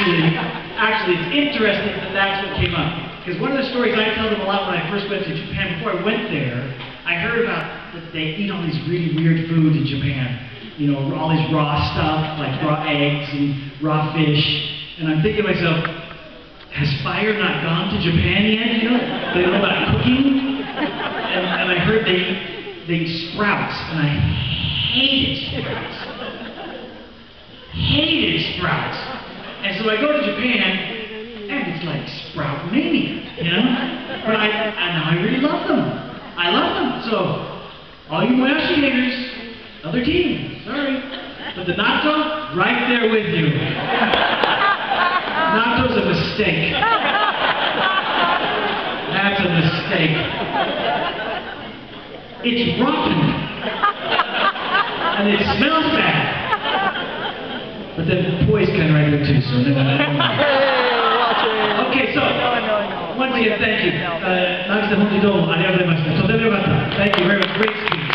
actually, actually, it's interesting that that's what came up. Because one of the stories I tell them a lot when I first went to Japan, before I went there, I heard about that they eat all these really weird foods in Japan. You know, all these raw stuff, like raw eggs and raw fish. And I'm thinking to myself, has fire not gone to Japan yet? You know, they know about cooking. And, and I heard they they sprouts, and I hated sprouts. Hated sprouts. And so I go to Japan, and it's like sprout mania, you know? But I, and I really love them. I love them. So, all you Moyashi haters, other team, sorry. But the natto, right there with you. Natto's a mistake. That's a mistake. It's rotten. And it smells bad the boys can write it too, so no. Okay, so, once again, thank you. Uh, you very much. Great speech.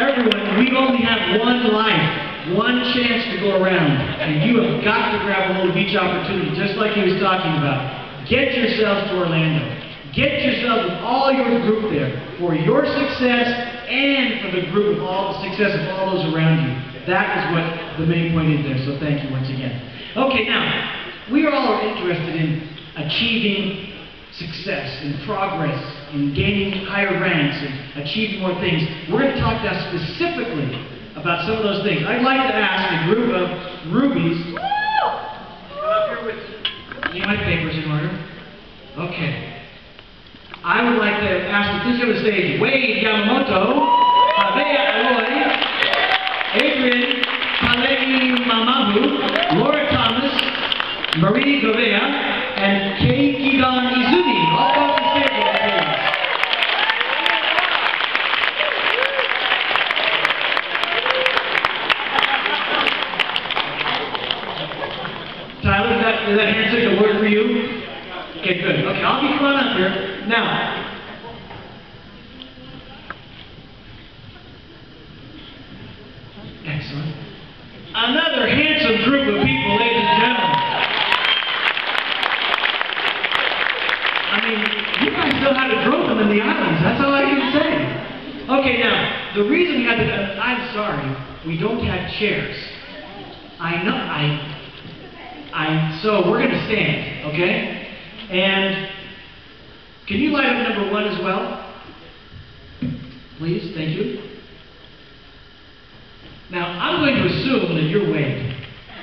Everyone, we only have one life, one chance to go around, and you have got to grab a little beach opportunity, just like he was talking about. Get yourselves to Orlando. Get yourselves with all your group there for your success and for the group of all the success of all those around you. That is what the main point is there. So thank you once again. Okay, now we are all are interested in achieving success and progress in gaining higher ranks and achieving more things. We're going to talk now specifically about some of those things. I'd like to ask a group of rubies. Come up here with. Need my papers in order. Okay. I would like to ask at this other stage Wade Yamamoto, Tabea Aloy, Adrian Palegi Mamabu, Laura Thomas, Marie Govea, and Kei Kidan Izumi. All up the stage, please. Tyler, is that, is that handshake a word for you? Okay, good. Okay, I'll be come on up here. Now, excellent. Another handsome group of people, ladies and gentlemen. I mean, you guys know how to grow them in the islands. That's all I can say. Okay, now, the reason we had to, uh, I'm sorry, we don't have chairs. I know, I, I, so we're going to stand, okay? And can you light up number one as well? Please, thank you. Now, I'm going to assume that you're Wade.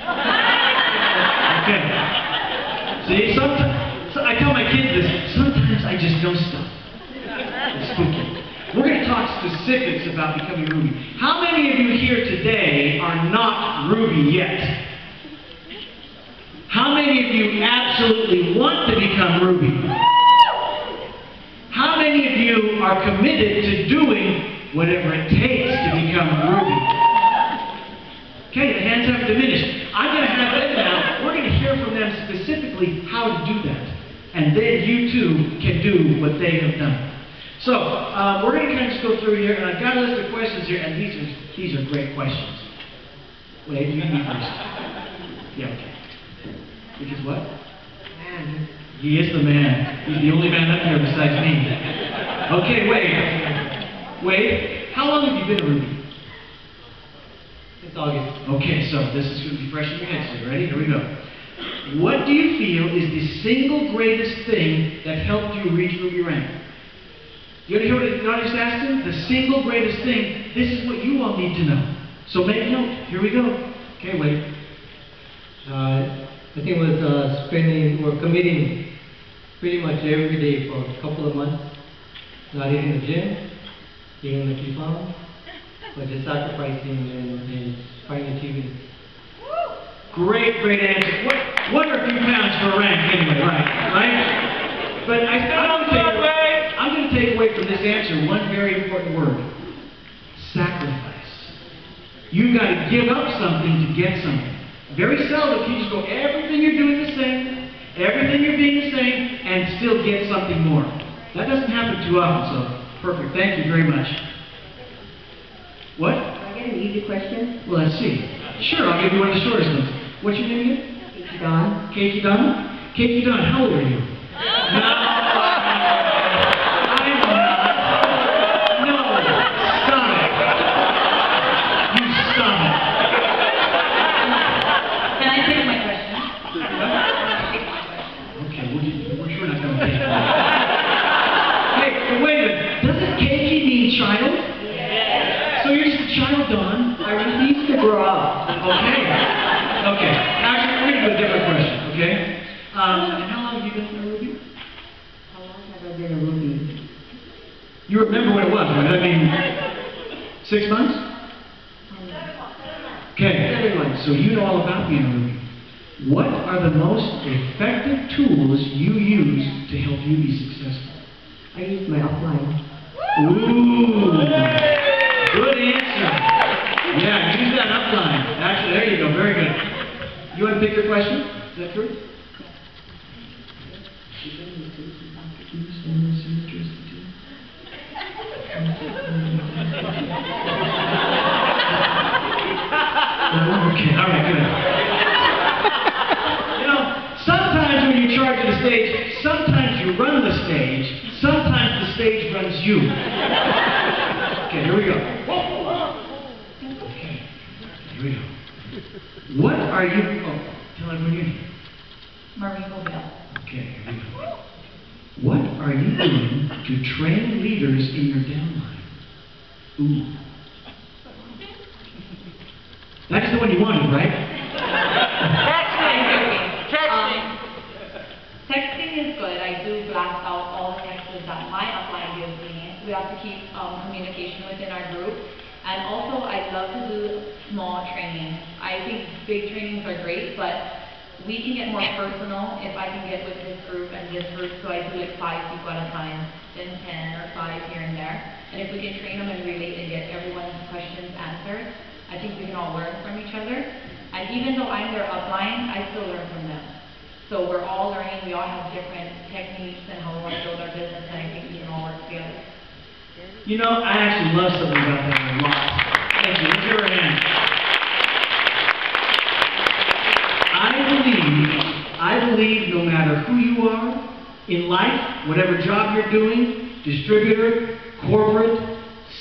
okay. See, sometimes, so I tell my kids this, sometimes I just know stuff. It's spooky. We're going to talk specifics about becoming Ruby. How many of you here today are not Ruby yet? How many of you absolutely want to become Ruby? How many of you are committed to doing whatever it takes to become Ruby? Okay, the hands have diminished. I'm going to have them now. We're going to hear from them specifically how to do that. And then you too can do what they have done. So, uh, we're going to kind of just go through here, and I've got a list of questions here, and these are, these are great questions. Wade, you be first. Yeah, okay. Because what? Man. He is the man. He's the only man up here besides me. Okay, wait. Wait. how long have you been a Ruby? It's August. Okay, so this is going to be fresh in your head. So you ready? Here we go. What do you feel is the single greatest thing that helped you reach Ruby rank? You want to hear what the audience asked him? The single greatest thing. This is what you all need to know. So make note. Here we go. Okay, wait. Uh, I think it was uh, spending or committing pretty much every day for a couple of months. Not eating the gym, eating the kifan, but just sacrificing and, and finding achieving. Great, great answer. What, what are a few pounds for a rank anyway, right? Right? But I, I'm going to take away, I'm going to take away from this answer one very important word. Sacrifice. You've got to give up something to get something. Very seldom can you just go, everything you're doing the same, everything you're being the same, and still get something more. That doesn't happen too often, so perfect. Thank you very much. What? Can I get an easy question? Well, let's see. Sure, I'll give you one of the shortest ones. What's your name again? Casey Don. Casey Dunn? Casey Dunn, how old are you? Oh, child, Don? I refuse to grow up. Okay. Okay. Actually, we're gonna do a different question, okay? Um, and how long have you been in Ruby? How long have I been a Ruby? You remember what it was, right? I mean, six months? Okay, everyone, so you know all about being a Ruby. What are the most effective tools you use to help you be successful? I use my upline. Ooh. Use that upline. Actually, there you go, very good. You want to pick your question? Is that true? Okay, all right, good. You know, sometimes when you charge the stage, sometimes you run the stage, sometimes the stage runs you. Okay, here we go. Okay, here we go. What are you, oh, tell everyone your name. Mariko Bell. Okay, here we go. What are you doing to train leaders in your downline? Ooh. That's the one you wanted, right? Um, Texting is good. I do blast out all the texts that my upline gives me. We have to keep um, communication within our group. And also, I'd love to do small trainings. I think big trainings are great, but we can get more personal if I can get with this group and this group. So I do like five people at a time, then 10 or five here and there. And if we can train them and relate and get everyone's questions answered, I think we can all learn from each other. And even though I'm their upline, I still learn from them. So we're all learning, we all have different techniques and how we want to build our business, and I think we can all work together. You know, I actually love something about that a lot. You. Her a hand. I believe, I believe no matter who you are in life, whatever job you're doing, distributor, corporate,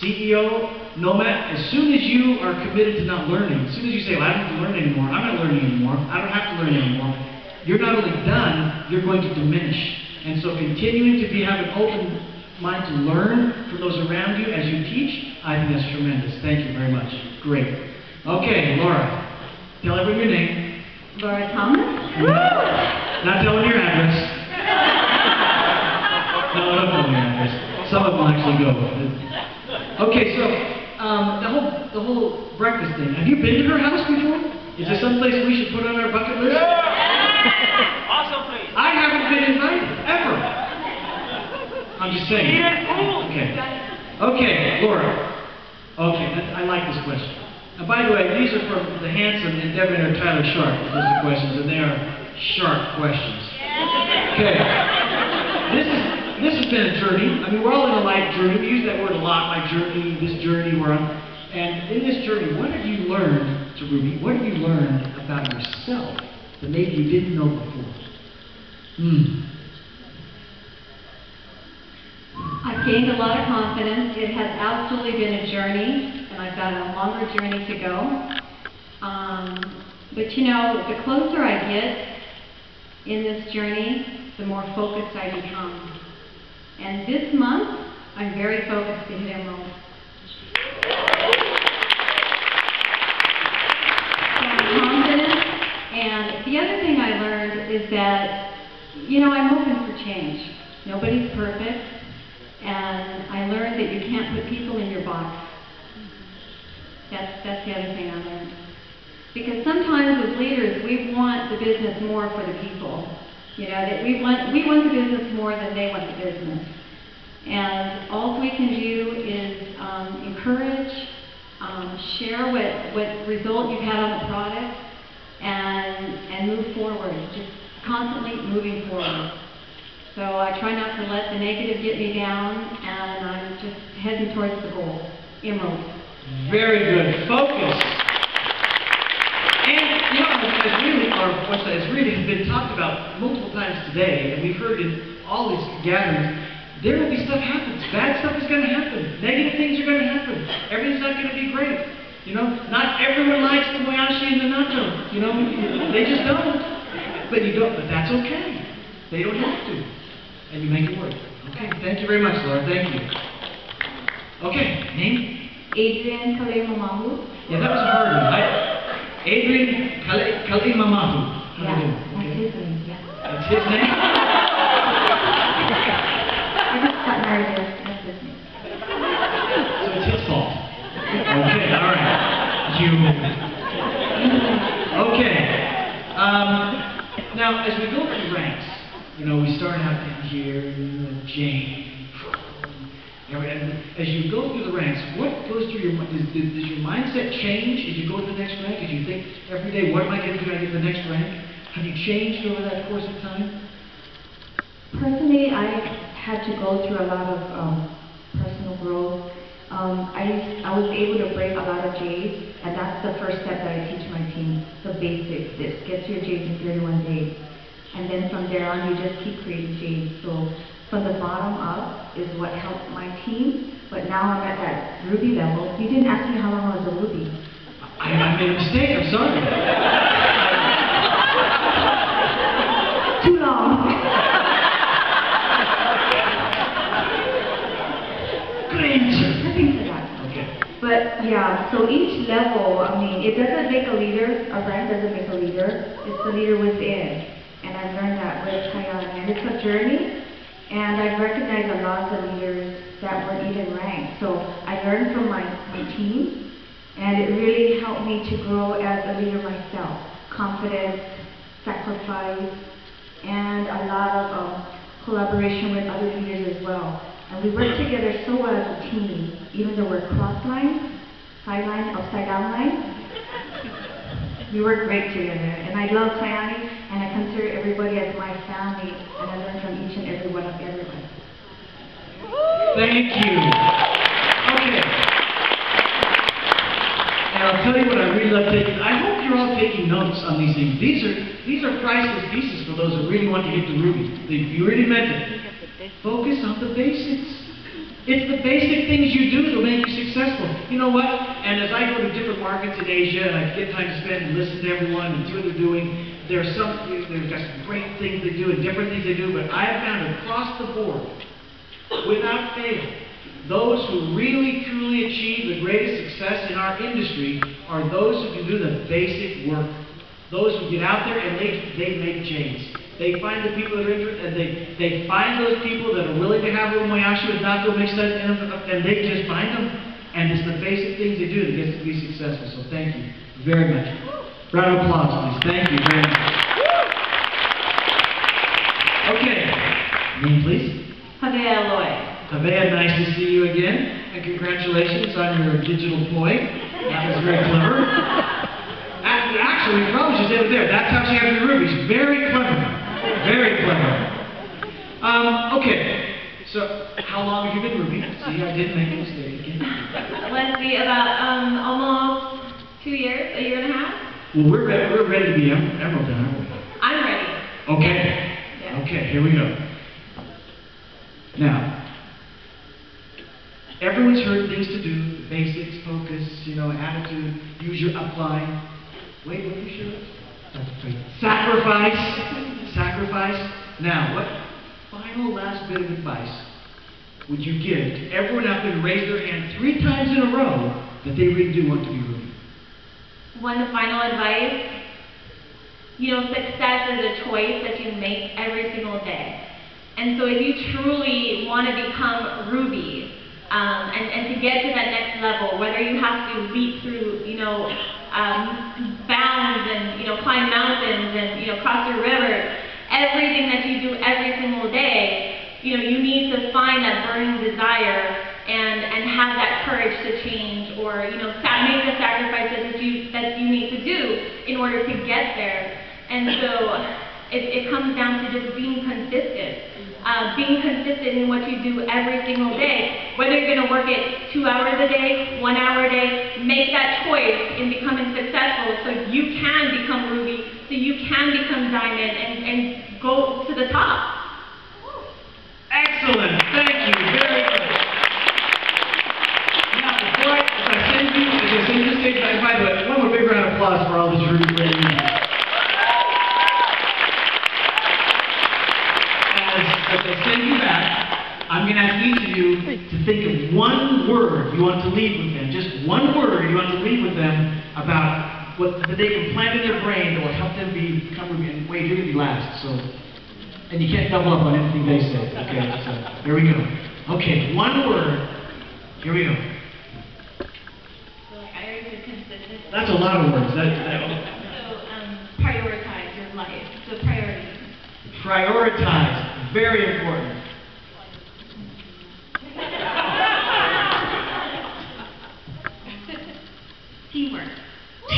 CEO, no matter, as soon as you are committed to not learning, as soon as you say, well, I don't have to learn anymore, I'm not learning anymore, I don't have to learn anymore, you're not only done, you're going to diminish. And so continuing to be, have an open mind to learn from those around you as you teach, I think that's tremendous. Thank you very much. Great. Okay, Laura, tell everyone your name. Laura Thomas? Not tell them your address. No, don't tell them your address. Some of them actually go. Okay, so, um, the whole, the whole breakfast thing, have you been to her house before? Is there someplace we should put on our bucket list? Yeah. Awesome place. I haven't been invited, ever. I'm just saying. Okay. Okay, Laura. Okay, that, I like this question. And by the way, these are from the handsome and debonair Tyler Sharp. Those are questions, and they are sharp questions. Okay. This is this has been a journey. I mean, we're all in a life journey. We use that word a lot. My journey, this journey we're on. And in this journey, what have you learned, to Ruby? What have you learned about yourself that maybe you didn't know before? Hmm. I've gained a lot of confidence. It has absolutely been a journey, and I've got a longer journey to go. Um, but you know, the closer I get in this journey, the more focused I become. And this month, I'm very focused to emerald. And the other thing I learned is that, you know, I'm open for change. Nobody's perfect. And I learned that you can't put people in your box. That's, that's the other thing I learned. Because sometimes as leaders, we want the business more for the people. You know, that we want, we want the business more than they want the business. And all we can do is um, encourage, um, share what, what result you've had on the product, and, and move forward. Just constantly moving forward. So I try not to let the negative get me down, and I'm just heading towards the goal, emerald. Very good. Focus. And what's that, it's really been talked about multiple times today, and we've heard in all these gatherings, there will be stuff happens. Bad stuff is going to happen. Negative things are going to happen. Everything's not going to be great. You know, not everyone likes the moyashi and the natto. You know, they just don't. But you don't. But that's okay. They don't have to, and you make it work. Okay. Thank you very much, Laura. Thank you. Okay. Name? Adrian Kalemamahu. Yeah, that was a hard one. I, Adrian Kale- Kalimamahu. How do you do? that's his name, yeah. That's his name? I just got married that's his name. So it's his fault. Okay, all right. You. Okay. Um, now, as we go through ranks, you know, we start out in here, know, Jane, and and as you go through the ranks, what goes through your mind? Does, does your mindset change as you go to the next rank? As you think every day, what am I going to do to get the next rank? Have you changed over that course of time? Personally, I had to go through a lot of um, personal growth. Um, I, I was able to break a lot of J's, and that's the first step that I teach my team, the basics, this, get your J's in 31 days. And then from there on, you just keep creating J's. So from the bottom up is what helped my team, but now I'm at that Ruby level. You didn't ask me how long I was a Ruby. I, I made a mistake, I'm sorry. Too long. Good answer. Nothing to that. Okay. But yeah, so each level, I mean, it doesn't make a leader, a brand doesn't make a leader, it's the leader within. I've learned that with Kyäni, and it's a journey, and I've recognized a lot of leaders that weren't even ranked. So I learned from my, my team, and it really helped me to grow as a leader myself. Confidence, sacrifice, and a lot of um, collaboration with other leaders as well. And we work together so well as a team, even though we're cross lines, sideline, upside down line. We work great together. And I love Kyäni, and I consider everybody as my family, and I learn from each and every one of everyone. Thank you. Okay. And I'll tell you what I really love taking. I hope you're all taking notes on these things. These are these are priceless pieces for those that really want to get the ruby. If you really meant it. Focus on the basics. It's the basic things you do that make you successful. You know what? And as I go to different markets in Asia and I get time to spend and listen to everyone and see what they're doing, there's some there's got some great things they do and different things they do, but I have found across the board without fail, those who really truly achieve the greatest success in our industry are those who can do the basic work. Those who get out there and they, they make change. They find the people that are interested, and they, they find those people that are willing to have a moyashi with natto mixed in, and, and they just find them. And it's the basic things they do that gets to be successful. So thank you very much. Round of applause, please. Thank you very much. Okay. Name, please. Javier Lloyd. Tabea, nice to see you again, and congratulations on your digital toy. That was very clever. We probably should it there. That's how she has your rubies. Very clever. Very clever. Um, okay. So, how long have you been Ruby? See, I didn't make a mistake again. Let's see, about um, almost two years, a year and a half. Well, we're ready, we're ready to be em- emerald then, aren't we? I'm ready. Okay. Yeah. Okay, here we go. Now, everyone's heard things to do, basics, focus, you know, attitude, use your upline. Wait, what are you sure? Sacrifice. Sacrifice. Now, what final last bit of advice would you give to everyone out there who raised their hand three times in a row that they really do want to be Ruby? One final advice, you know, success is a choice that you make every single day. And so if you truly want to become Ruby, um, and, and to get to that next level, whether you have to leap through, you know, um, bounds and, you know, climb mountains and, you know, cross your rivers, everything that you do every single day, you know, you need to find that burning desire and, and have that courage to change or, you know, make the sacrifices that you, that you need to do in order to get there. And so it, it comes down to just being consistent. Uh, being consistent in what you do every single day. Whether you're going to work it two hours a day, one hour a day, make that choice in becoming successful so you can become Ruby, so you can become diamond and, and go to the top. Excellent, thank you, very good. Now, before I, send you, as I send you by the way, one more big round of applause for all these really great men. As, as I send you back, I'm gonna ask each of you to think of one word you want to leave with them, just one word you want to leave with them about what, that they can plant in their brain that will help them be, become, and Wade, you're gonna be last, so. And you can't double up on anything they say, okay? So, there we go. Okay, one word. Here we go. So like I already said consistent. That's a lot of words. That, that, So, um, prioritize your life. So priorities. prioritize. Very important.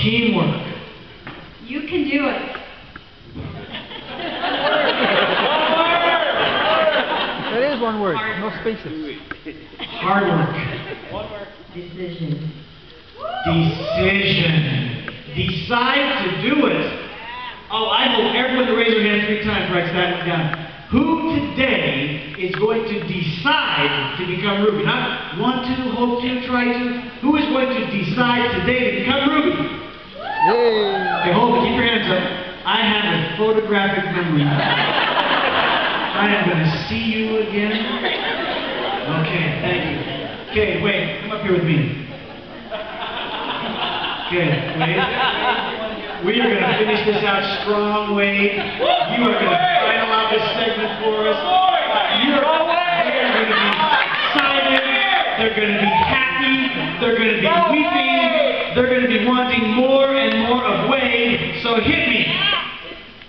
Teamwork. You can do it. One word. That is one word, no spaces. Hard work. One word. Decision. Decision. Decide to do it. Oh, I hope everyone to raise their hand three times writes that one down. Who today is going to decide to become Ruby? Not want to, hope to, try to. Who is going to decide today to become Ruby? Okay, hold it. Keep your hands up. I have a photographic memory. I am going to see you again. Okay, thank you. Okay, wait. Come up here with me. Okay, wait. We are going to finish this out strong, Wade. You are going to final out this segment for us. You're, they're They're going to be happy. They're going to be weeping. They're going to be wanting more and more of Wade. So hit me.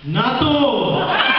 Natto.